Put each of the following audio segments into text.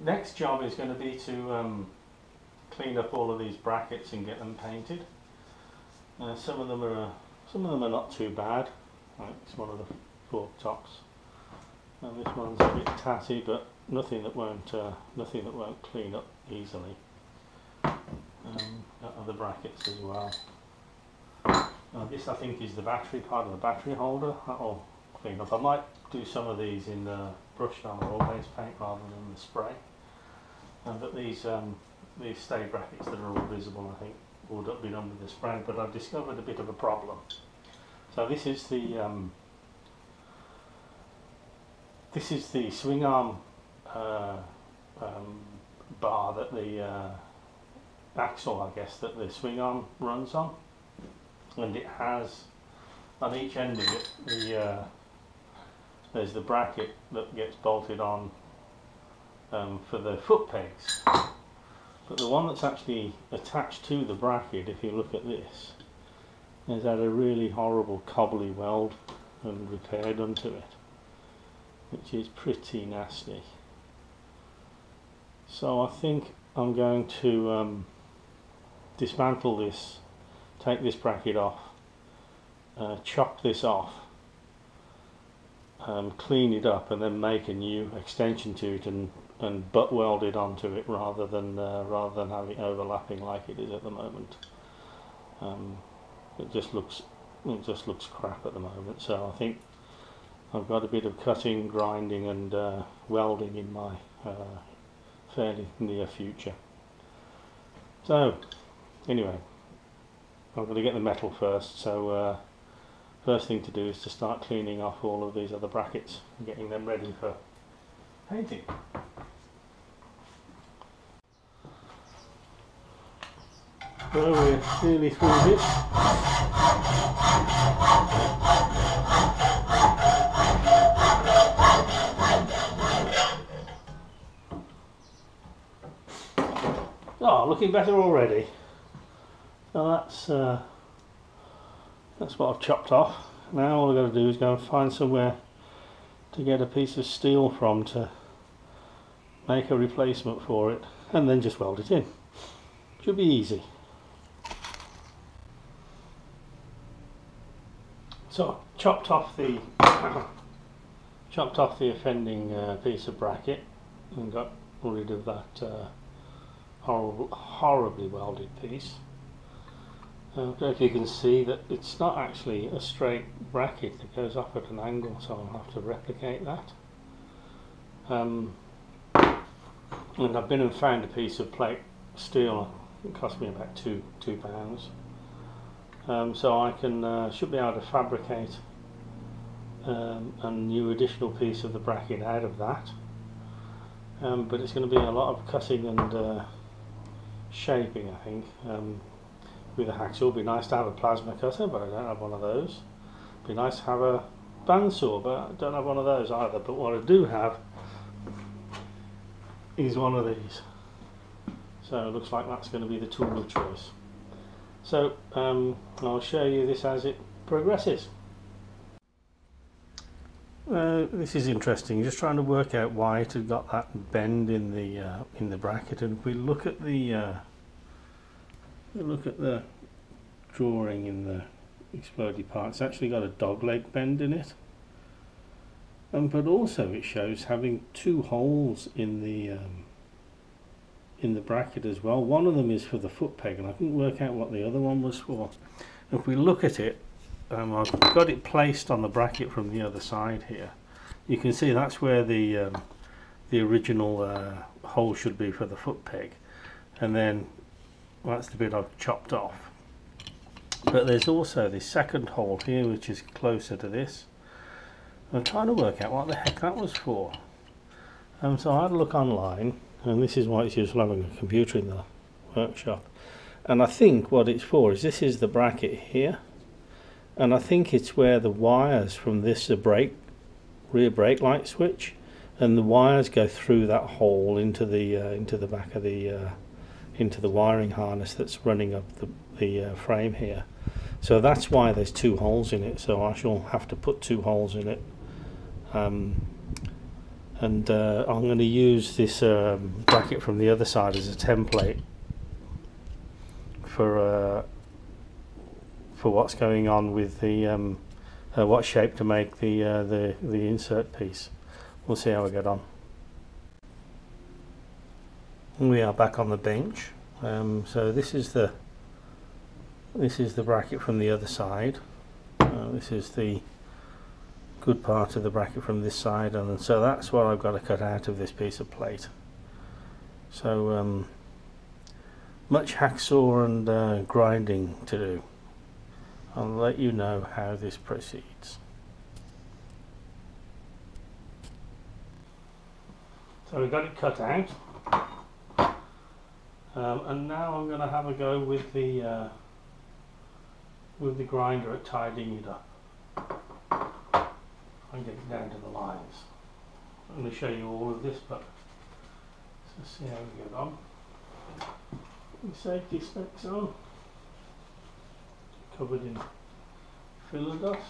next job is going to be to um, clean up all of these brackets and get them painted. Uh, some of them are some of them are not too bad. It's one of the fork tops, and this one's a bit tatty, but nothing that won't uh, nothing that won't clean up easily. Um, other brackets as well. Uh, this I think is the battery part of the battery holder. That'll clean up. I might do some of these in the brush on or oil-based paint rather than the spray. Uh, but these um, these stay brackets that are all visible I think would be done with the spray but I've discovered a bit of a problem. So this is the um, this is the swing arm uh, um, bar that the uh, axle I guess that the swing arm runs on and it has on each end of it the uh, there's the bracket that gets bolted on um, for the foot pegs. But the one that's actually attached to the bracket if you look at this has had a really horrible cobbly weld and repair done to it which is pretty nasty. So I think I'm going to um, dismantle this take this bracket off uh, chop this off um, clean it up and then make a new extension to it and, and butt weld it onto it rather than uh, rather than having overlapping like it is at the moment. Um, it just looks it just looks crap at the moment. So I think I've got a bit of cutting, grinding, and uh, welding in my uh, fairly near future. So anyway, I'm going to get the metal first. So. First thing to do is to start cleaning off all of these other brackets and getting them ready for painting. So we're nearly through this. Oh, looking better already. So that's uh, that's what I've chopped off. Now all I've got to do is go and find somewhere to get a piece of steel from to make a replacement for it and then just weld it in. Should be easy. So chopped off the chopped off the offending uh, piece of bracket and got rid of that uh, horrible, horribly welded piece. I don't know if you can see that it's not actually a straight bracket that goes up at an angle so I'll have to replicate that. Um, and I've been and found a piece of plate steel. It cost me about two two pounds. Um, so I can uh, should be able to fabricate um, a new additional piece of the bracket out of that. Um, but it's going to be a lot of cutting and uh, shaping I think. Um, with a hacksaw. It'd be nice to have a plasma cutter, but I don't have one of those. It'd be nice to have a bandsaw, but I don't have one of those either. But what I do have is one of these. So it looks like that's going to be the tool of choice. So um, I'll show you this as it progresses. Uh, this is interesting. Just trying to work out why it had got that bend in the uh, in the bracket, and if we look at the uh, look at the drawing in the exploded part. It's actually got a dog leg bend in it. Um, but also it shows having two holes in the um, in the bracket as well. One of them is for the foot peg and I couldn't work out what the other one was for. If we look at it, um, I've got it placed on the bracket from the other side here. You can see that's where the um, the original uh, hole should be for the foot peg. And then well, that's the bit I've chopped off. But there's also this second hole here which is closer to this. I'm trying to work out what the heck that was for. Um, so I had a look online and this is why it's useful having a computer in the workshop. And I think what it's for is this is the bracket here. And I think it's where the wires from this brake rear brake light switch and the wires go through that hole into the uh, into the back of the uh, into the wiring harness that's running up the, the uh, frame here. So that's why there's two holes in it. So I shall have to put two holes in it um, and uh, I'm going to use this um, bracket from the other side as a template for uh, for what's going on with the um, uh, what shape to make the uh, the the insert piece. We'll see how we get on. We are back on the bench. Um, so this is the this is the bracket from the other side. Uh, this is the good part of the bracket from this side, and so that's what I've got to cut out of this piece of plate. So um, much hacksaw and uh, grinding to do. I'll let you know how this proceeds. So we've got it cut out. Um, and now I'm going to have a go with the uh, with the grinder at tidying it up and get it down to the lines. I'm going to show you all of this, but let's see how we get on. The safety specs on, covered in filler dust.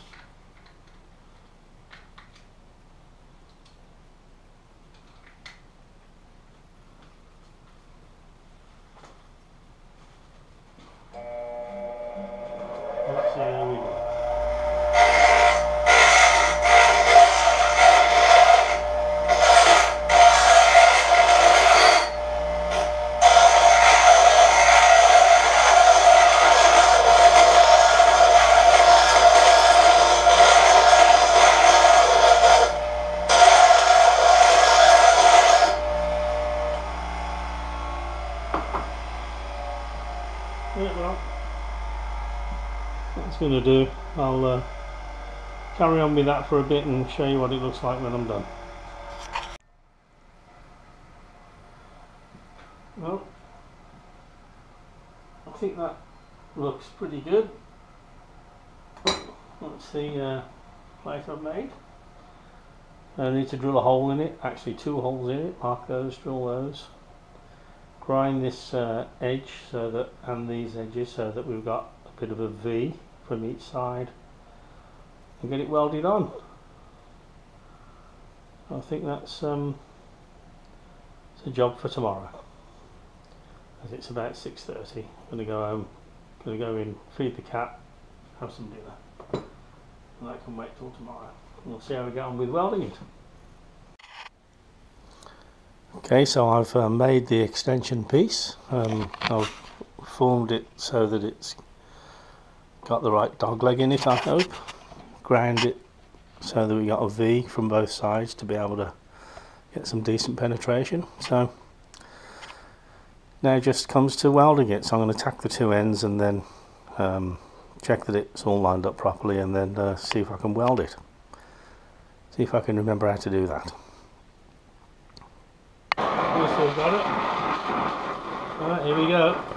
Yeah, well, that's going to do. I'll uh, carry on with that for a bit and show you what it looks like when I'm done. Well, I think that looks pretty good. That's the uh, plate I've made. I need to drill a hole in it, actually two holes in it, mark those, drill those grind this uh, edge so that and these edges so that we've got a bit of a V from each side and get it welded on. I think that's um, it's a job for tomorrow. As it's about 6:30, I'm gonna go home, gonna go in, feed the cat, have some dinner, and that can wait till tomorrow. and We'll see how we get on with welding it. Okay, so I've uh, made the extension piece. Um, I've formed it so that it's got the right dog leg in it, I hope. Ground it so that we got a V from both sides to be able to get some decent penetration. So now it just comes to welding it. So I'm going to tack the two ends and then um, check that it's all lined up properly and then uh, see if I can weld it. See if I can remember how to do that. Got it. Alright, here we go.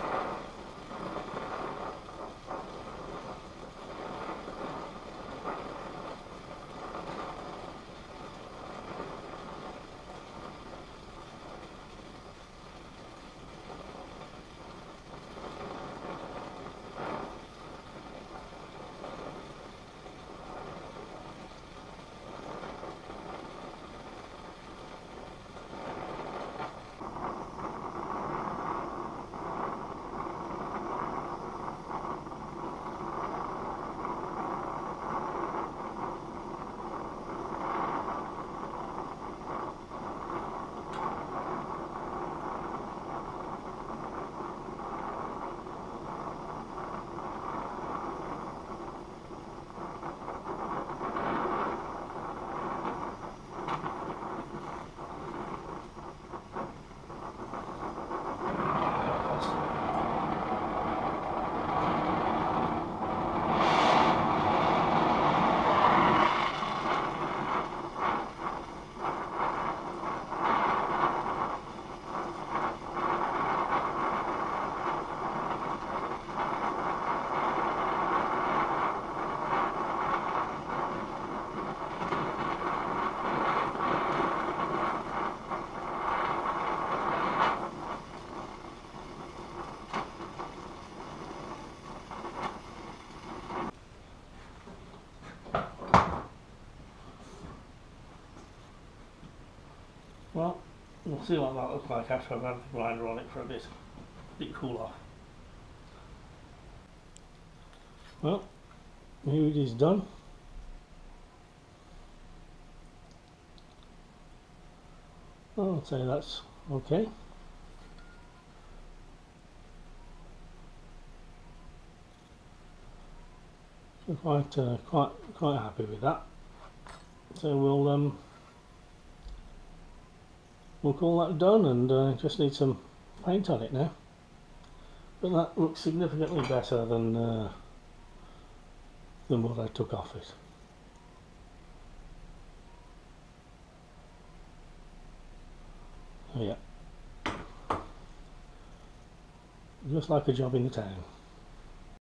Well, see what that looks like after I've had the grinder on it for a bit, a bit cool off. Well, here it is done. I'll say that's okay. So quite, uh, quite, quite happy with that. So we'll um, we'll call that done, and uh, just need some paint on it now. But that looks significantly better than uh, than what I took off it. Oh, yeah. Just like a job in the town.